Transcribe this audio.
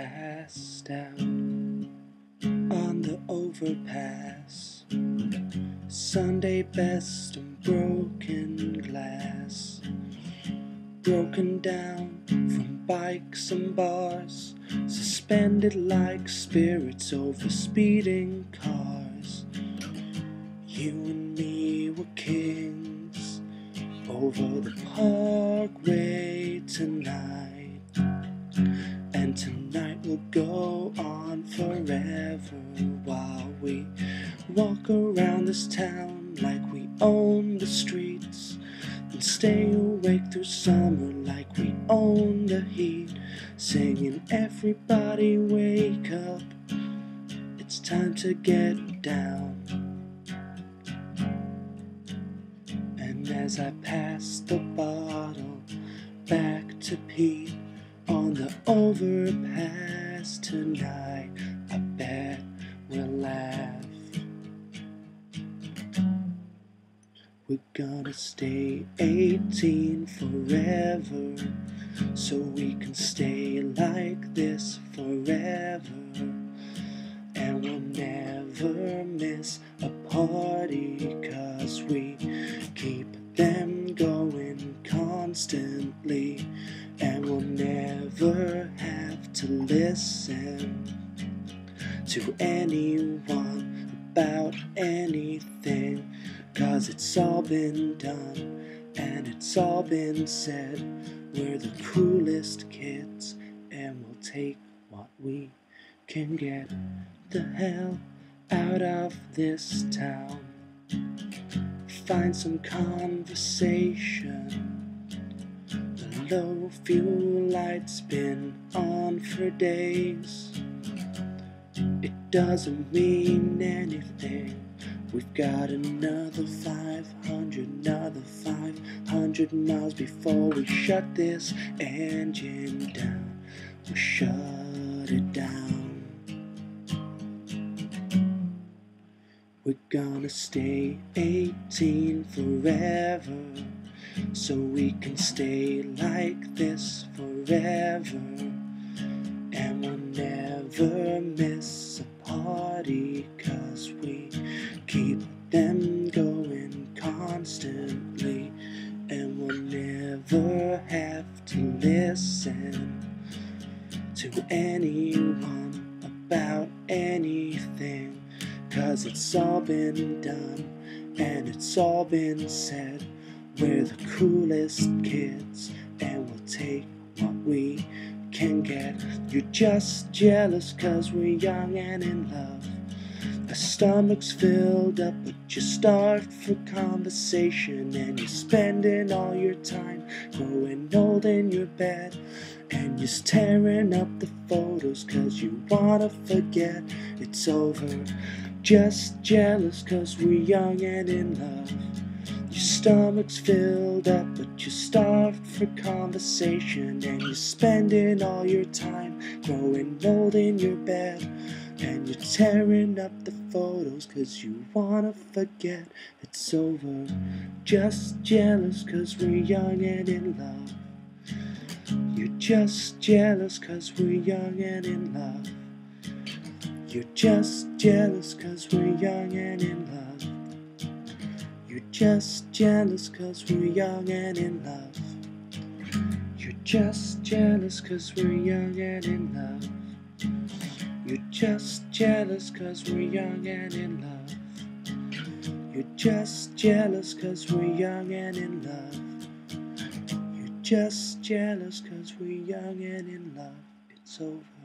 passed out on the overpass. Sunday best and broken glass. Broken down from bikes and bars. Suspended like spirits over speeding cars. You and me were kings over the parkway tonight. And tonight will go on forever while we walk around this town like we own the streets and stay awake through summer like we own the heat. Singing, everybody wake up, it's time to get down. And as I pass the bottle back to Pete on the overpass tonight, I bet we'll laugh. We're gonna stay 18 forever, so we can stay like this forever. And we'll never miss a party, cause we keep them going constantly. Never have to listen to anyone about anything. Cause it's all been done and it's all been said. We're the coolest kids and we'll take what we can get the hell out of this town. Find some conversation. Low fuel light's been on for days. It doesn't mean anything. We've got another 500, another 500 miles before we shut this engine down. We'll shut it down. We're gonna stay 18 forever, so we can stay like this forever. And we'll never miss a party, cause we keep them going constantly. And we'll never have to listen to anyone about anything. Cause it's all been done and it's all been said. We're the coolest kids and we'll take what we can get. You're just jealous cause we're young and in love. Our stomachs filled up, but you're starved for conversation, and you're spending all your time growing old in your bed. And you're staring up the photos cause you wanna forget it's over. Just jealous cause we're young and in love. Your stomach's filled up, but you're starved for conversation, and you're spending all your time growing old in your bed. And you're tearing up the photos cause you wanna forget it's over. Just jealous cause we're young and in love. You're just jealous cause we're young and in love. You're just jealous cause we're young and in love. You're just jealous cause we're young and in love. You're just jealous cause we're young and in love. You're just jealous cause we're young and in love. You're just jealous cause we're young and in love. You're just jealous cause we're young and in love. It's over.